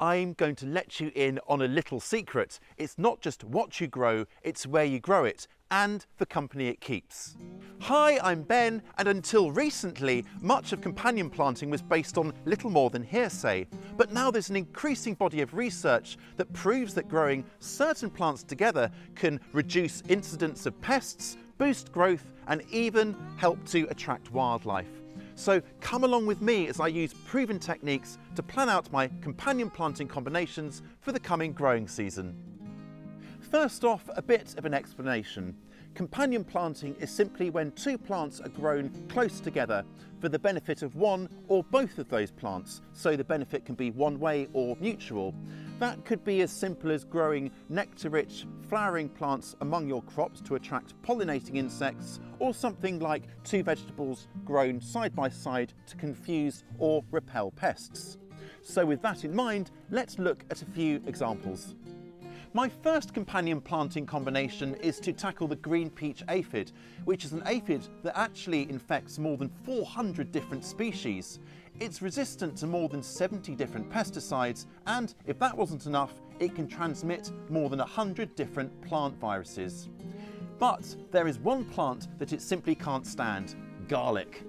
I'm going to let you in on a little secret. It's not just what you grow, it's where you grow it and the company it keeps. Hi, I'm Ben, and until recently, much of companion planting was based on little more than hearsay. But now there's an increasing body of research that proves that growing certain plants together can reduce incidence of pests, boost growth, and even help to attract wildlife. So come along with me as I use proven techniques to plan out my companion planting combinations for the coming growing season. First off, a bit of an explanation. Companion planting is simply when two plants are grown close together for the benefit of one or both of those plants, so the benefit can be one way or mutual. That could be as simple as growing nectar-rich flowering plants among your crops to attract pollinating insects, or something like two vegetables grown side by side to confuse or repel pests. So with that in mind, let's look at a few examples. My first companion planting combination is to tackle the green peach aphid, which is an aphid that actually infects more than 400 different species. It's resistant to more than 70 different pesticides, and if that wasn't enough, it can transmit more than 100 different plant viruses. But there is one plant that it simply can't stand, garlic.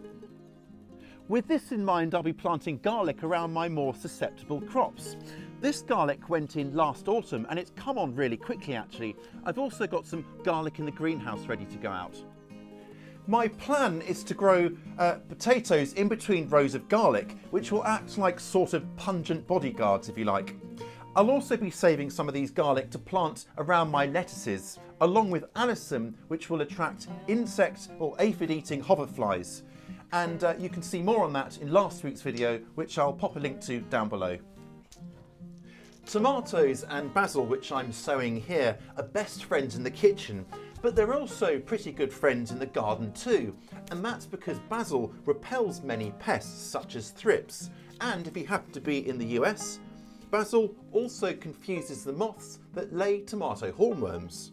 With this in mind, I'll be planting garlic around my more susceptible crops. This garlic went in last autumn and it's come on really quickly actually. I've also got some garlic in the greenhouse ready to go out. My plan is to grow uh, potatoes in between rows of garlic, which will act like sort of pungent bodyguards if you like. I'll also be saving some of these garlic to plant around my lettuces, along with alyssum, which will attract insect or aphid-eating hoverflies. And uh, you can see more on that in last week's video, which I'll pop a link to down below. Tomatoes and basil, which I'm sowing here, are best friends in the kitchen, but they're also pretty good friends in the garden too, and that's because basil repels many pests such as thrips, and if you happen to be in the US, basil also confuses the moths that lay tomato hornworms.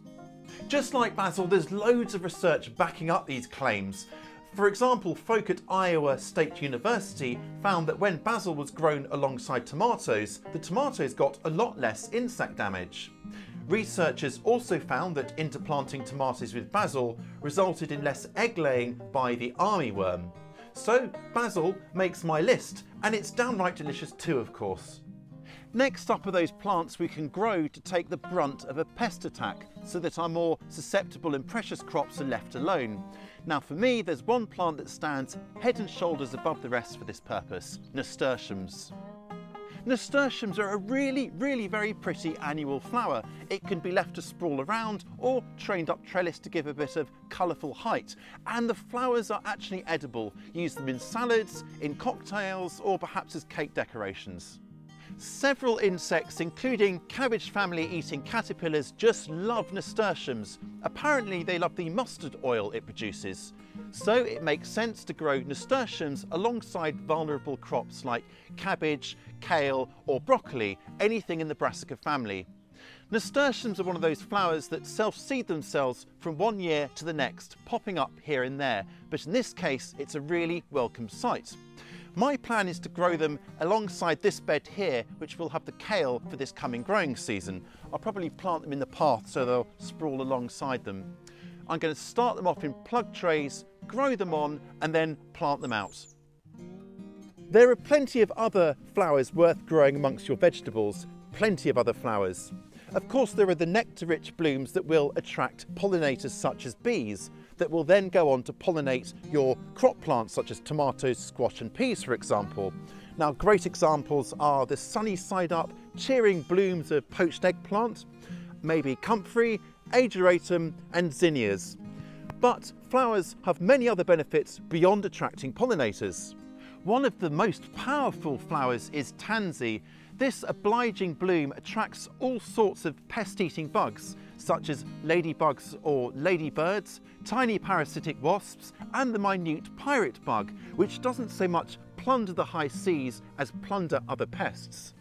Just like basil, there's loads of research backing up these claims, for example, folk at Iowa State University found that when basil was grown alongside tomatoes, the tomatoes got a lot less insect damage. Researchers also found that interplanting tomatoes with basil resulted in less egg laying by the armyworm. So basil makes my list, and it's downright delicious too of course. Next up are those plants we can grow to take the brunt of a pest attack so that our more susceptible and precious crops are left alone. Now for me, there's one plant that stands head and shoulders above the rest for this purpose, nasturtiums. Nasturtiums are a really, really very pretty annual flower. It can be left to sprawl around or trained up trellis to give a bit of colourful height. And the flowers are actually edible. Use them in salads, in cocktails, or perhaps as cake decorations. Several insects, including cabbage family eating caterpillars, just love nasturtiums. Apparently they love the mustard oil it produces. So it makes sense to grow nasturtiums alongside vulnerable crops like cabbage, kale or broccoli, anything in the brassica family. Nasturtiums are one of those flowers that self-seed themselves from one year to the next, popping up here and there, but in this case it's a really welcome sight. My plan is to grow them alongside this bed here, which will have the kale for this coming growing season. I'll probably plant them in the path so they'll sprawl alongside them. I'm going to start them off in plug trays, grow them on and then plant them out. There are plenty of other flowers worth growing amongst your vegetables, plenty of other flowers. Of course there are the nectar-rich blooms that will attract pollinators such as bees, that will then go on to pollinate your crop plants such as tomatoes, squash and peas for example. Now great examples are the sunny side up cheering blooms of poached egg plant, maybe comfrey, ageratum and zinnias. But flowers have many other benefits beyond attracting pollinators. One of the most powerful flowers is tansy. This obliging bloom attracts all sorts of pest-eating bugs, such as ladybugs or ladybirds, tiny parasitic wasps, and the minute pirate bug, which doesn't so much plunder the high seas as plunder other pests.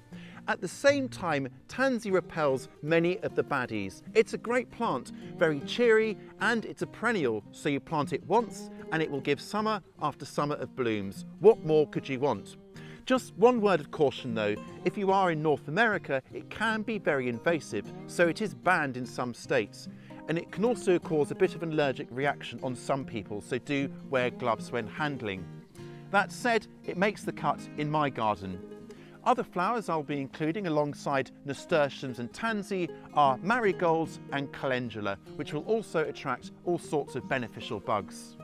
At the same time, tansy repels many of the baddies. It's a great plant, very cheery, and it's a perennial, so you plant it once and it will give summer after summer of blooms. What more could you want? Just one word of caution though, if you are in North America, it can be very invasive, so it is banned in some states. And it can also cause a bit of an allergic reaction on some people, so do wear gloves when handling. That said, it makes the cut in my garden. Other flowers I'll be including alongside nasturtiums and tansy are marigolds and calendula, which will also attract all sorts of beneficial bugs.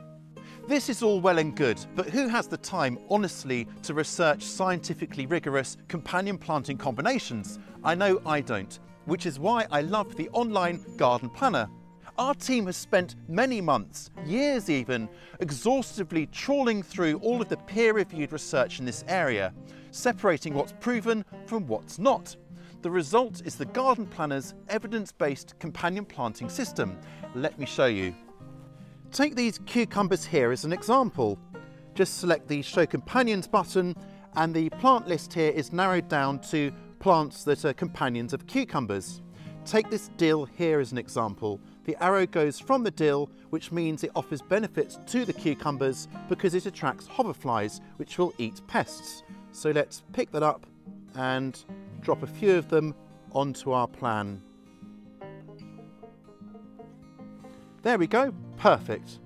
This is all well and good, but who has the time, honestly, to research scientifically rigorous companion planting combinations? I know I don't, which is why I love the online garden planner. Our team has spent many months, years even, exhaustively trawling through all of the peer-reviewed research in this area, separating what's proven from what's not. The result is the Garden Planner's evidence-based companion planting system. Let me show you. Take these cucumbers here as an example. Just select the Show Companions button and the plant list here is narrowed down to plants that are companions of cucumbers. Take this dill here as an example. The arrow goes from the dill, which means it offers benefits to the cucumbers because it attracts hoverflies, which will eat pests. So let's pick that up and drop a few of them onto our plan. There we go, perfect.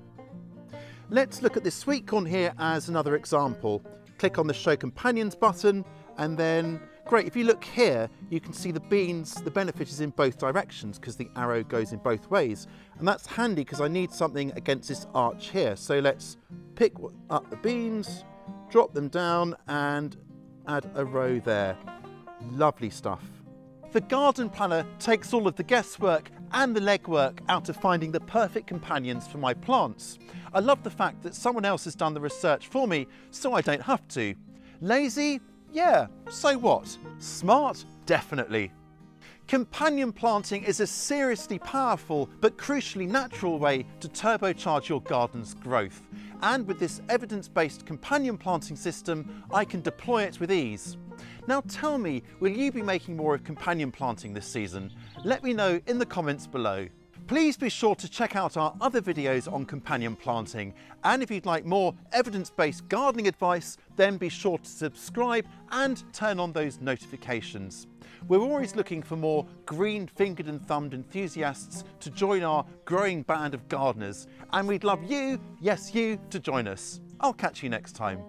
Let's look at this sweet corn here as another example. Click on the Show Companions button and then, great, if you look here, you can see the beans, the benefit is in both directions because the arrow goes in both ways. And that's handy because I need something against this arch here. So let's pick up the beans, drop them down and add a row there. Lovely stuff. The garden planner takes all of the guesswork and the legwork out of finding the perfect companions for my plants. I love the fact that someone else has done the research for me so I don't have to. Lazy? Yeah, so what? Smart? Definitely. Companion planting is a seriously powerful but crucially natural way to turbocharge your garden's growth. And with this evidence-based companion planting system, I can deploy it with ease. Now tell me, will you be making more of companion planting this season? Let me know in the comments below. Please be sure to check out our other videos on companion planting. And if you'd like more evidence-based gardening advice, then be sure to subscribe and turn on those notifications. We're always looking for more green-fingered and thumbed enthusiasts to join our growing band of gardeners. And we'd love you, yes you, to join us. I'll catch you next time.